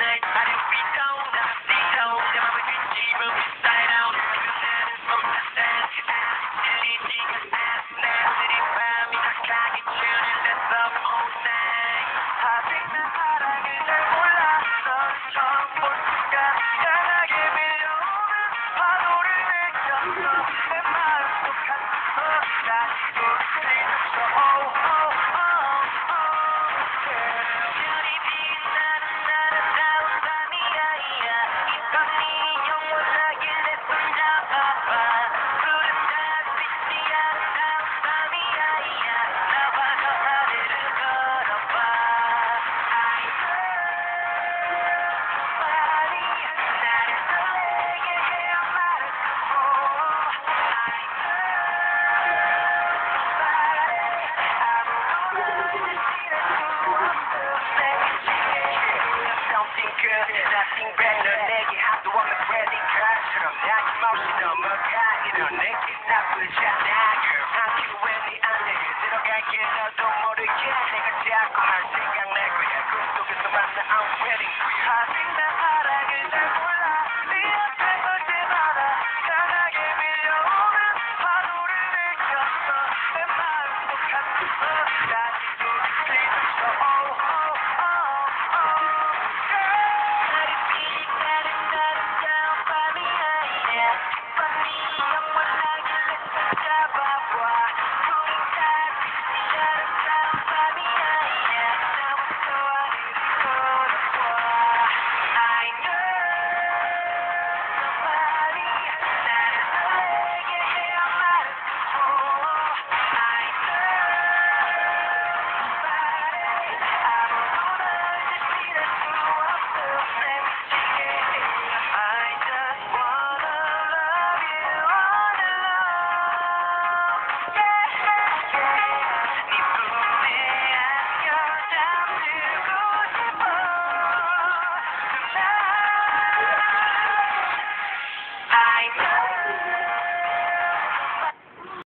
night. 내게 나도 모르게 내가 잘